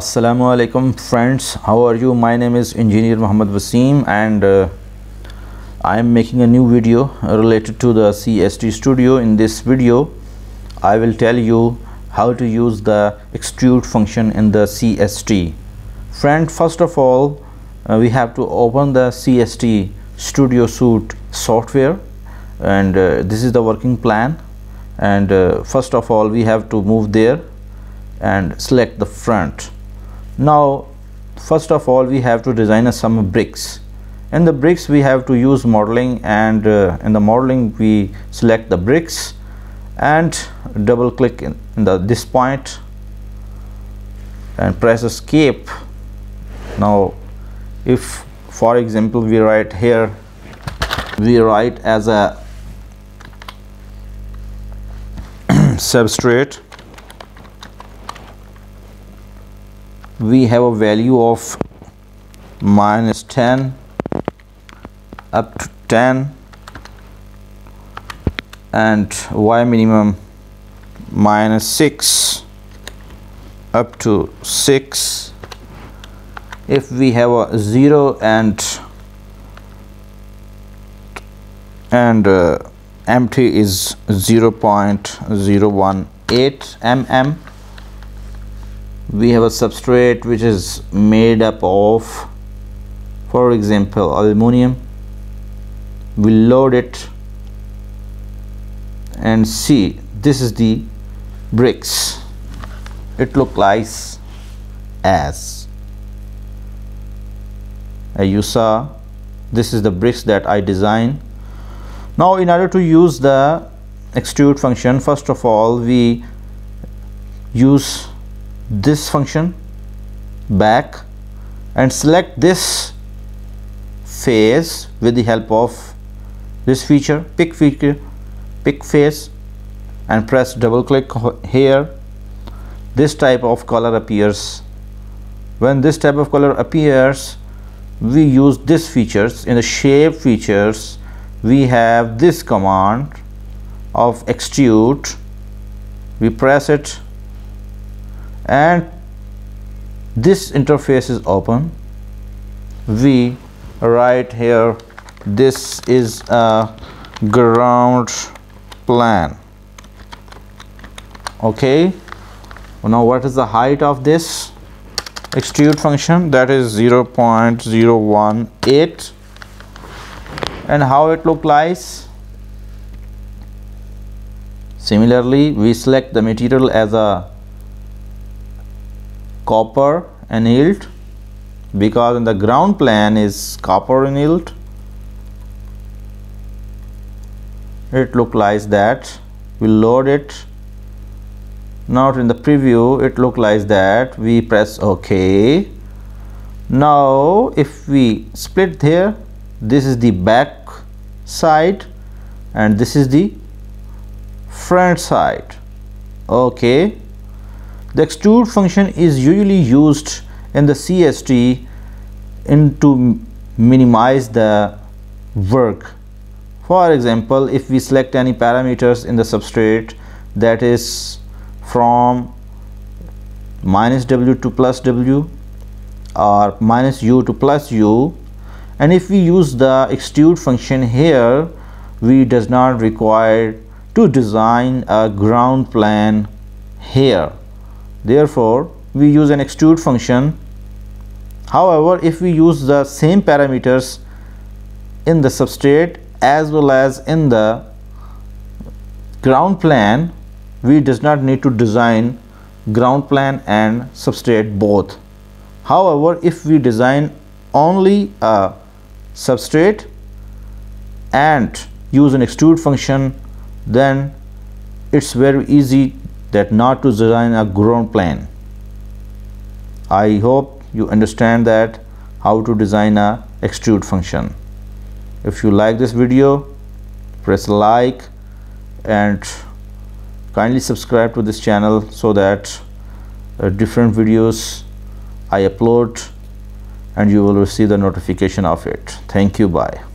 assalamu alaikum friends. How are you? My name is engineer Muhammad Wasim and uh, I am making a new video related to the CST studio. In this video I will tell you how to use the extrude function in the CST friend first of all uh, we have to open the CST studio suite software and uh, this is the working plane. And uh, first of all we have to move there and select the front now first of all we have to design some bricks. In the bricks we have to use modeling and uh, in the modeling we select the bricks and double click in, in the this point and press escape. Now if for example we write here we write as a substrate we have a value of minus 10 up to 10 and y minimum minus 6 up to 6 if we have a 0 and and uh, empty is 0 0.018 mm we have a substrate which is made up of for example aluminum we load it and see this is the bricks. It look like as you saw this is the bricks that I design. Now in order to use the extrude function first of all we use this function back and select this face with the help of this feature pick feature pick face and press double click here. This type of color appears. When this type of color appears we use this features. In the shape features we have this command of extrude. We press it and this interface is open. We write here this is a ground plane. Okay. Now what is the height of this extrude function? That is 0 0.018 and how it look like similarly we select the material as a copper annealed because in the ground plane is copper annealed it look like that. We load it. Now in the preview it look like that. We press ok. Now if we split here this is the back side and this is the front side. Okay the extrude function is usually used in the CST in to minimize the work. For example, if we select any parameters in the substrate that is from minus W to plus W or minus U to plus U and if we use the extrude function here we does not require to design a ground plane here therefore we use an extrude function. However if we use the same parameters in the substrate as well as in the ground plane we does not need to design ground plane and substrate both. However if we design only a substrate and use an extrude function then it's very easy that not to design a ground plane. I hope you understand that how to design a extrude function. If you like this video, press like and kindly subscribe to this channel so that uh, different videos I upload and you will receive the notification of it. Thank you. Bye.